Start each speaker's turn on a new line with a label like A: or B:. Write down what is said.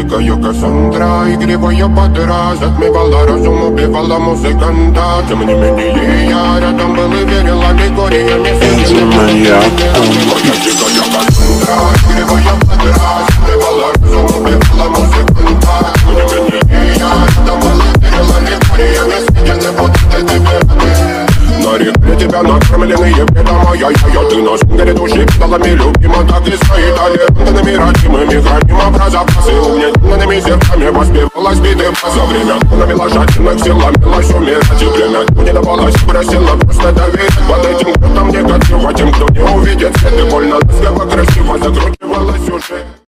A: дикая Кассандра Игривая подра Затмевала разум, убивала музыканта Тем не менее я рядом был и верил аллегориями
B: Энди Маньяк.
A: Моя дикая Кассандра Игривая подра Затмевала разум, убивала музыканта Тем не менее я рядом был и верил аллегориями Съедены будто тебе на реке тебя накормленные бедом моя я, я, Ты на шунгере души педалами любима Так и стоит родимыми Храним про запасы угнетенными сердцами Воспевалась биты за время Навела жадных сил, ломилась умирать И время не давалось, просила просто доверять Под этим кто-то негатива Тем, кто не увидит И больно, ласково, красиво закручивалась уже